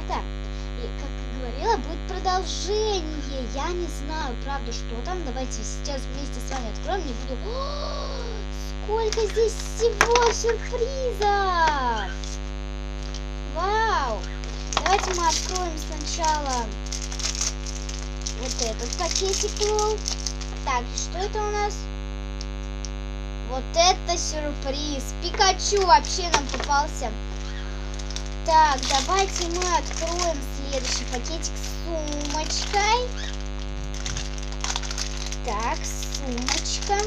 ребята. И, как и говорила, будет продолжение. Я не знаю, правда, что там. Давайте сейчас вместе с вами откроем. Не буду... О, сколько здесь всего сюрпризов! Вау! Давайте мы откроем сначала вот этот пакетик. Так, что это у нас? Вот это сюрприз! Пикачу вообще нам попался. Так, давайте мы откроем следующий пакетик с сумочкой. Так, сумочка.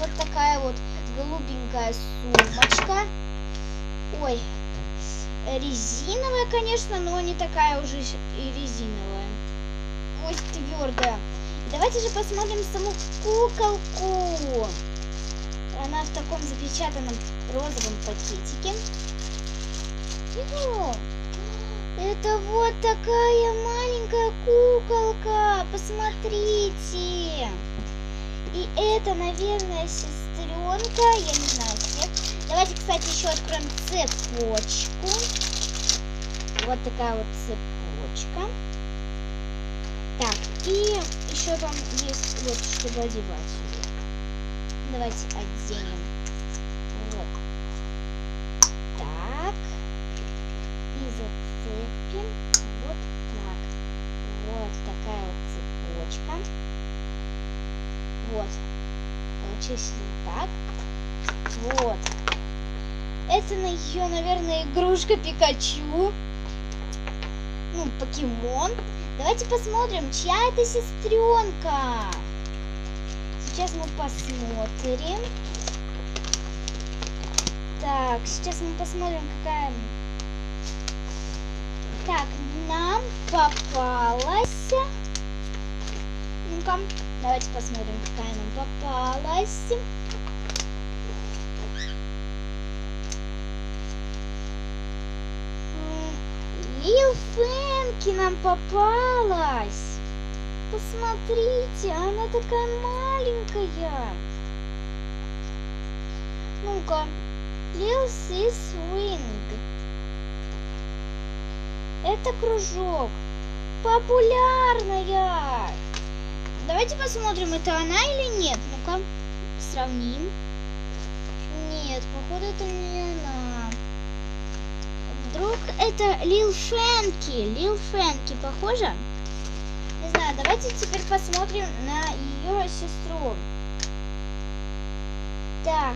Вот такая вот голубенькая сумочка. Ой, резиновая, конечно, но не такая уже и резиновая. Ой, твердая. Давайте же посмотрим саму куколку. Она в таком запечатанном розовом пакетике. О, это вот такая маленькая куколка. Посмотрите. И это, наверное, сестренка. Я не знаю цвет. Давайте, кстати, еще откроем цепочку. Вот такая вот цепочка. Так, и еще там есть вот, чтобы одевать. Давайте оденем. Вот. Так. И зацепим. Вот так. Вот такая вот цепочка. Вот. Получилось так. Вот. Это на ее, наверное, игрушка Пикачу. Ну, покемон. Давайте посмотрим, чья это сестренка. Сейчас мы посмотрим. Так, сейчас мы посмотрим, какая... Так, нам попалась... Ну-ка, давайте посмотрим, какая нам попалась. Лил Фэнки нам попалась. Посмотрите, она такая маленькая. Ну-ка, Lil Sis Wing. Это кружок. Популярная. Давайте посмотрим, это она или нет. Ну-ка, сравним. Нет, походу это не она. Вдруг это Лил Фэнки. Лил Фэнки, похоже? Не знаю, давайте теперь посмотрим на ее сестру. Так.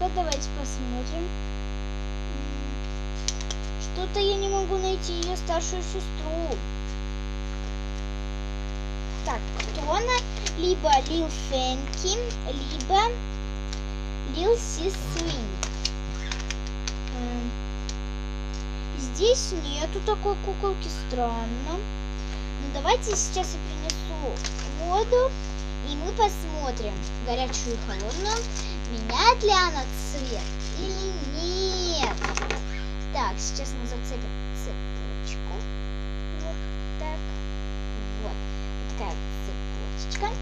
Ну-ка, давайте посмотрим. Что-то я не могу найти ее старшую сестру. Так, кто она? Либо Лил Фэнки, либо Лил Сис Свинг. Здесь нету такой куколки, странно. Ну давайте сейчас я принесу воду, и мы посмотрим, горячую и холодную, меняет ли она цвет или нет. Так, сейчас цепочка.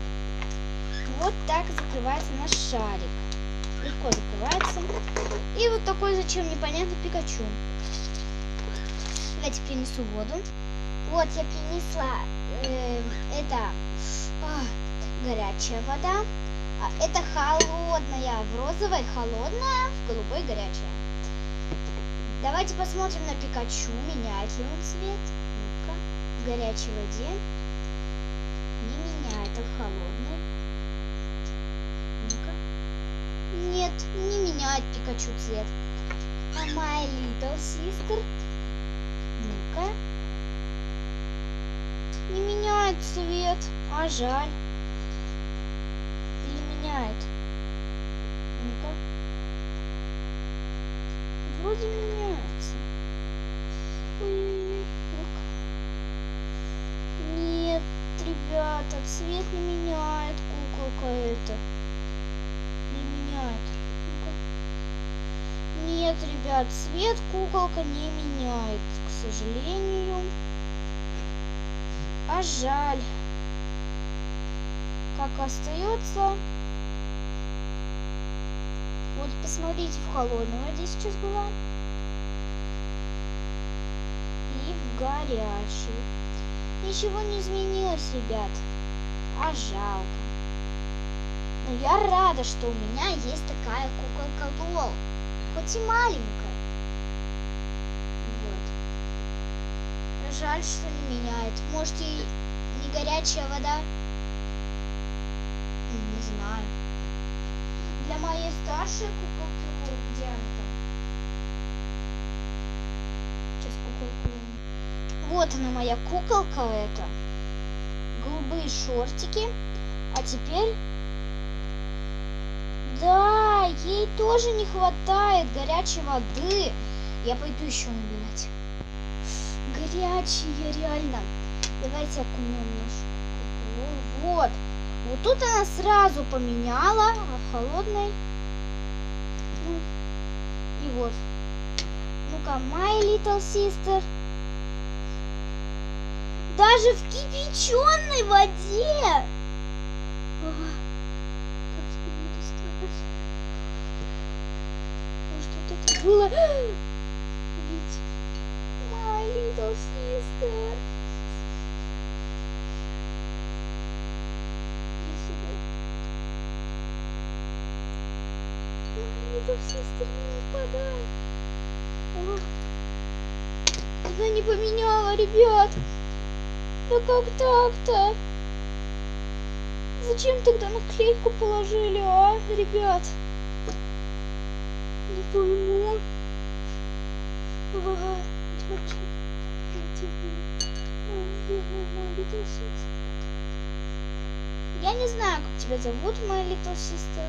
Вот так закрывается наш шарик. Легко закрывается. И вот такой зачем непонятно Пикачу. Давайте принесу воду. Вот я принесла э, это э, горячая вода. А это холодная в розовой, холодная в голубой горячая. Давайте посмотрим на Пикачу, меняет ли он цвет. Ну-ка, в горячей воде. Холодной. Ну-ка. Нет, не меняет Пикачу цвет. А My Little Sister ну-ка. Не меняет цвет. А жаль. Или меняет? Ну-ка. Вроде меняется. Ой, Нет, ребята, цвет не меняет куколка это. Не меняет. Нет, ребят, цвет куколка не меняет к сожалению. А жаль. Как остается Вот посмотрите, в холодной воде сейчас была. И в горячей. Ничего не изменилось, ребят. А жалко. Но я рада, что у меня есть такая куколка Лол. Хоть и маленькая. Вот. Жаль, что не меняет. Может и не горячая вода? Не знаю. Для моей старшей куколки Лол, где она там? Сейчас куколку. Вот она моя куколка эта. Голубые шортики. А теперь да, ей тоже не хватает горячей воды. Я пойду еще набирать. Горячая, реально. Давайте окунем нашу Вот. Вот тут она сразу поменяла, а холодной... Ну, и вот. Ну-ка, my little sister. Даже в кипяченой воде. было... Ведь my little sister. Little sister не нападай. Она не поменяла, ребят. Да как так-то? Зачем тогда наклейку положили, а, ребят? Не пойму. Я не знаю, как тебя зовут, моя little sister.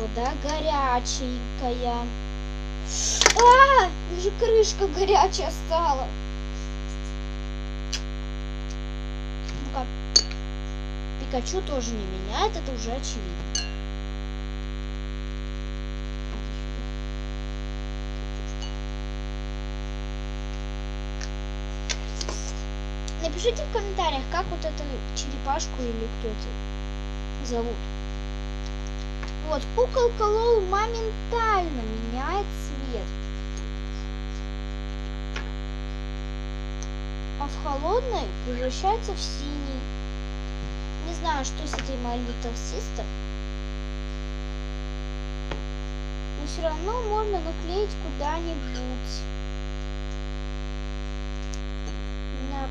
Вода горяченькая. А, даже крышка горячая стала. Ну-ка. Пикачу тоже не меняет, это уже очевидно. Напишите в комментариях, как вот эту черепашку или кто это зовут. Вот, куколка Лол моментально меняет цвет. А в холодной превращается в синий. Не знаю, что с этой My Little Sister. Но все равно можно наклеить куда-нибудь. Например,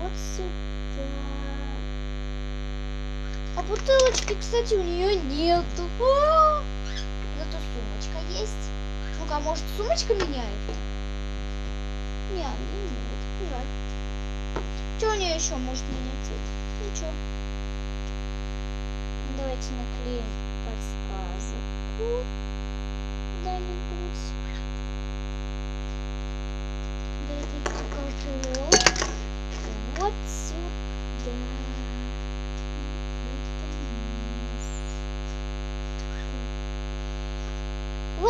вот сюда. А бутылочки, кстати, у нее нету. А! Зато сумочка есть. Ну-ка, а может сумочка меняет? Не, не меняет. Жаль. Что у нее еще может меняться? Ничего. Давайте наклеим подсказку куда-нибудь. Вот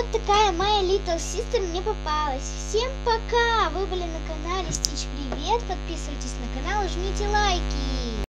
Вот такая моя Little Sister мне попалась. Всем пока! Вы были на канале Стич Привет. Подписывайтесь на канал, жмите лайки.